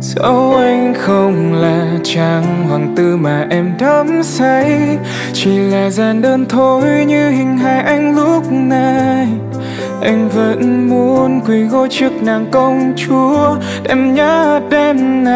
Dẫu anh không là chàng hoàng tử mà em đắm say, Chỉ là gian đơn thôi như hình hài anh lúc này. Anh vẫn muốn quỳ gối trước nàng công chúa Em nhớ đêm này